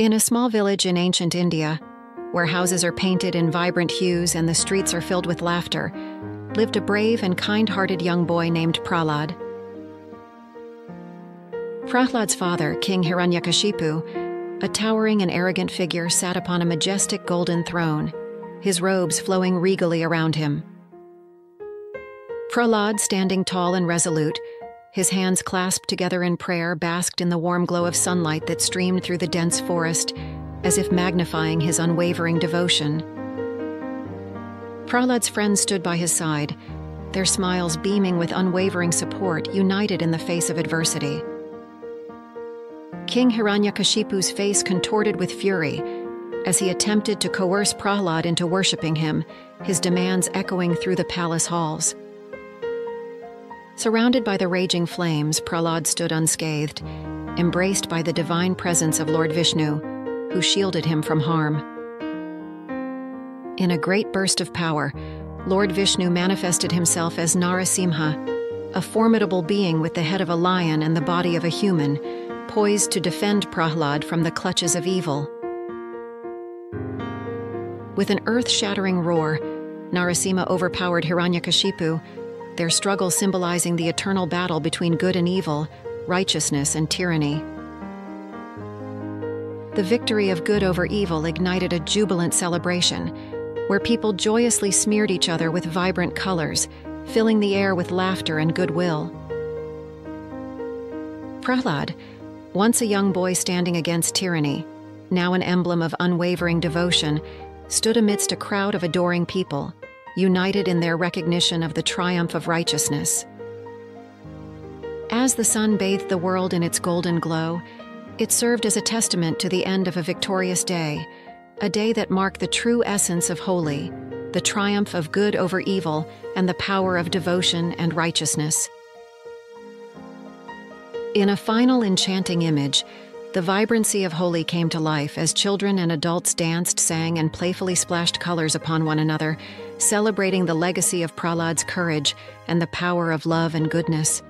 In a small village in ancient India, where houses are painted in vibrant hues and the streets are filled with laughter, lived a brave and kind hearted young boy named Prahlad. Prahlad's father, King Hiranyakashipu, a towering and arrogant figure, sat upon a majestic golden throne, his robes flowing regally around him. Prahlad, standing tall and resolute, his hands clasped together in prayer, basked in the warm glow of sunlight that streamed through the dense forest, as if magnifying his unwavering devotion. Prahlad's friends stood by his side, their smiles beaming with unwavering support, united in the face of adversity. King Hiranyakashipu's face contorted with fury as he attempted to coerce Prahlad into worshipping him, his demands echoing through the palace halls. Surrounded by the raging flames, Prahlad stood unscathed, embraced by the divine presence of Lord Vishnu, who shielded him from harm. In a great burst of power, Lord Vishnu manifested himself as Narasimha, a formidable being with the head of a lion and the body of a human, poised to defend Prahlad from the clutches of evil. With an earth shattering roar, Narasimha overpowered Hiranyakashipu their struggle symbolizing the eternal battle between good and evil, righteousness and tyranny. The victory of good over evil ignited a jubilant celebration, where people joyously smeared each other with vibrant colors, filling the air with laughter and goodwill. Prahlad, once a young boy standing against tyranny, now an emblem of unwavering devotion, stood amidst a crowd of adoring people united in their recognition of the triumph of righteousness. As the sun bathed the world in its golden glow, it served as a testament to the end of a victorious day, a day that marked the true essence of Holi, the triumph of good over evil, and the power of devotion and righteousness. In a final enchanting image, the vibrancy of Holi came to life as children and adults danced, sang, and playfully splashed colors upon one another, celebrating the legacy of Prahlad's courage and the power of love and goodness.